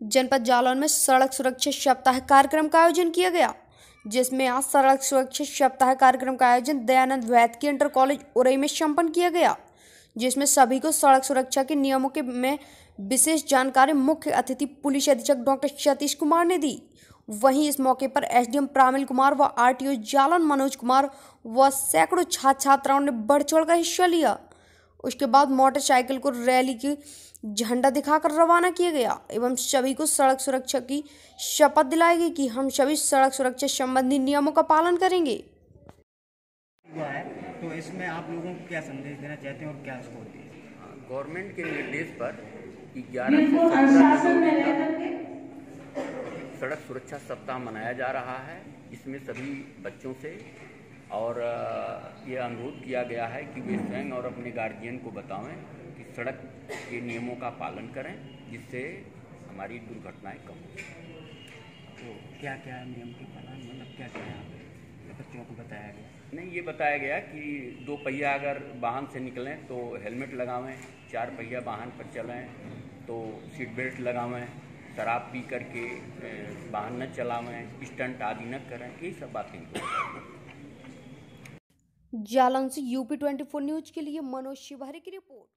जनपद जालौन में सड़क सुरक्षा सप्ताह कार्यक्रम का आयोजन किया गया, जिसमें आज सड़क सुरक्षा सप्ताह कार्यक्रम का आयोजन दयानंद वैद्य इंटर कॉलेज उरई में संपन्न किया गया, जिसमें सभी को सड़क सुरक्षा के नियमों के में विशेष जानकारी मुख्य अतिथि पुलिस अधीक्षक डॉक्टर सतीश कुमार ने दी। वहीं इस मौके पर एसडीएम प्रामिल कुमार व आरटीओ जालन मनोज कुमार व सैकड़ों छात्र छात्राओं ने बढ़ चढ़कर हिस्सा लिया। उसके बाद मोटरसाइकिल को रैली की झंडा दिखाकर रवाना किया गया एवं सभी को सड़क सुरक्षा की शपथ दिलाई गई कि हम सभी सड़क सुरक्षा संबंधी नियमों का पालन करेंगे। तो इसमें आप लोगों को क्या संदेश देना चाहते हैं और क्या स्कोर दिए गवर्नमेंट के निर्देश पर ग्यारह से सत्रह सड़क सुरक्षा सप्ताह मनाया जा रहा है। इसमें सभी बच्चों से और ये अनुरोध किया गया है कि वे स्वयं और अपने गार्जियन को बतावें कि सड़क के नियमों का पालन करें जिससे हमारी दुर्घटनाएँ कम हो तो क्या क्या नियम के पालन मतलब क्या क्या पे बच्चों को बताया गया नहीं ये बताया गया कि दो पहिया अगर वाहन से निकलें तो हेलमेट लगावें चार पहिया वाहन पर चलें तो सीट बेल्ट लगावें शराब पी करके वाहन न चलावें स्टंट आदि न करें यही सब बातें। जालन से यूपी ट्वेंटी फोर न्यूज़ के लिए मनोज शिवहरी की रिपोर्ट।